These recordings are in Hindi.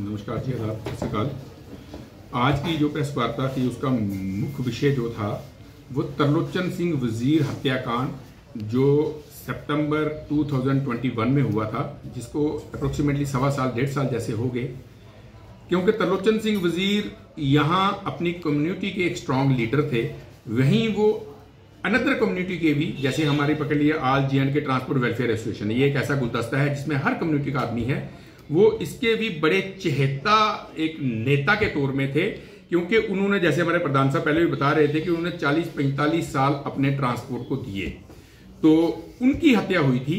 नमस्कार जी आदाब सत आज की जो प्रेस वार्ता थी, उसका मुख्य विषय जो था, वो तरलोचन सिंह वज़ीर हत्याकांड, जो सितंबर 2021 में हुआ था, जिसको अप्रोक्सीमेटली सवा साल, डेढ़ साल जैसे हो गए। क्योंकि तरलोचन सिंह वज़ीर यहाँ अपनी कम्युनिटी के एक स्ट्रांग लीडर थे, वहीं वो अनदर कम्युनिटी के भी, जैसे हमारी पकड़ लिया, आल जे के ट्रांसपोर्ट वेलफेयर एसोसिएशन। ये एक ऐसा गुलदस्ता है जिसमें हर कम्युनिटी का आदमी है। वो इसके भी बड़े चहेता एक नेता के तौर में थे, क्योंकि उन्होंने, जैसे हमारे प्रधान साहब पहले भी बता रहे थे कि उन्होंने 40-45 साल अपने ट्रांसपोर्ट को दिए। तो उनकी हत्या हुई थी।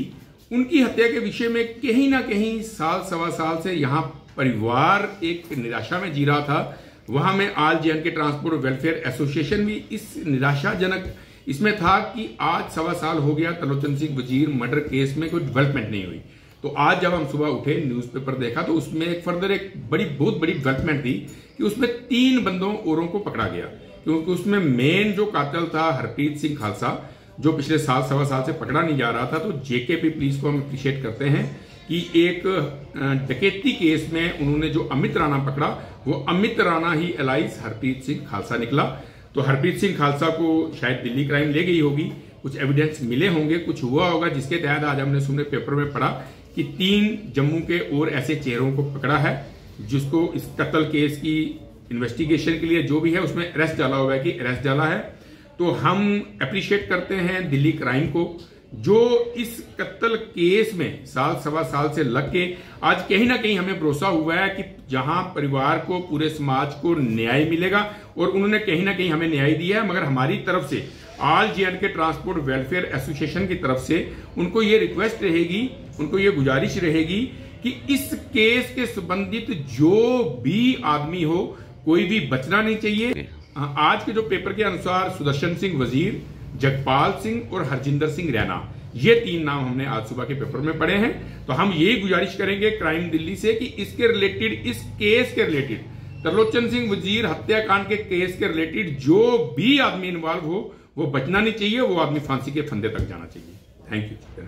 उनकी हत्या के विषय में कहीं ना कहीं साल, सवा साल से यहाँ परिवार एक निराशा में जी रहा था। वहाँ में आल जे के ट्रांसपोर्ट वेलफेयर एसोसिएशन भी इस निराशाजनक इसमें था कि आज सवा साल हो गया, तलोचन सिंह वज़ीर मर्डर केस में कोई डेवलपमेंट नहीं हुई। तो आज जब हम सुबह उठे न्यूज़पेपर देखा तो उसमें एक फर्दर एक बड़ी, बहुत बड़ी डेवलपमेंट थी कि उसमें तीन बंदों, औरों को पकड़ा गया। क्योंकि उसमें मेन जो कातल था, हरप्रीत सिंह खालसा, जो पिछले साल, सवा साल से पकड़ा नहीं जा रहा था तो जेकेपी पुलिस को हम अप्रिशिएट करते हैं कि एक डकैती केस में उन्होंने जो अमित राणा पकड़ा, वो अमित राणा ही एलाइज हरप्रीत सिंह खालसा निकला। तो हरप्रीत सिंह खालसा को शायद दिल्ली क्राइम ले गई होगी। कुछ एविडेंस मिले होंगे, कुछ हुआ होगा, जिसके तहत आज हमने सुनने पेपर में पढ़ा कि तीन जम्मू के और ऐसे चेहरों को पकड़ा है, जिसको इस कत्ल केस की इन्वेस्टिगेशन के लिए जो भी है, उसमें अरेस्ट डाला हुआ है कि अरेस्ट डाला है। तो हम अप्रिशिएट करते हैं दिल्ली क्राइम को, जो इस कत्ल केस में साल, सवा साल से लग के आज कहीं ना कहीं हमें भरोसा हुआ है कि जहाँ परिवार को, पूरे समाज को न्याय मिलेगा, और उन्होंने कहीं ना कहीं हमें न्याय दिया है, मगर हमारी तरफ़ से ऑल जे के ट्रांसपोर्ट वेलफेयर एसोसिएशन की तरफ़ से उनको ये रिक्वेस्ट रहेगी उनको ये गुजारिश रहेगी कि इस केस के संबंधित जो भी आदमी हो कोई भी बचना नहीं चाहिए। हाँ, आज के जो पेपर के अनुसार सुदर्शन सिंह वज़ीर जगपाल सिंह और हरजिंदर सिंह रैना ये तीन नाम हमने आज सुबह के पेपर में पढ़े हैं। तो हम यही गुजारिश करेंगे क्राइम दिल्ली से कि इसके रिलेटेड इस केस के रिलेटेड तरलोचन सिंह वज़ीर हत्याकांड के केस के रिलेटेड जो भी आदमी इन्वॉल्व हो वो बचना नहीं चाहिए वो आदमी फांसी के फंदे तक जाना चाहिए। Thank you